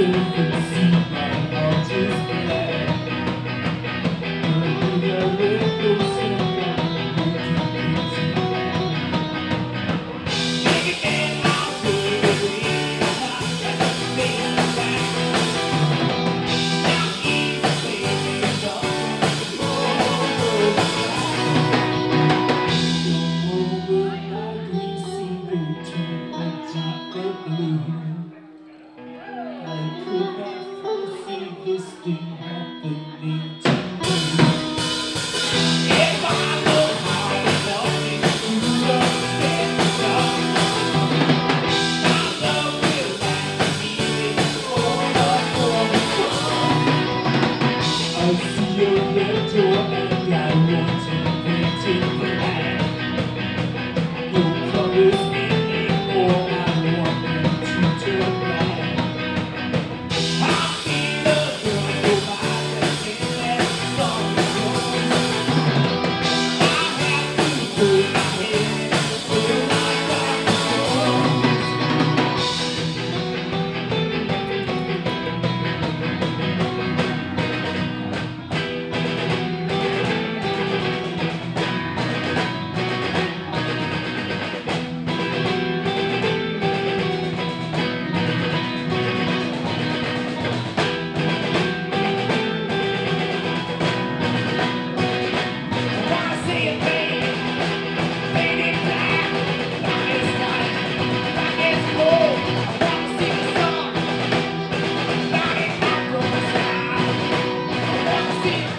surface life. Thank you.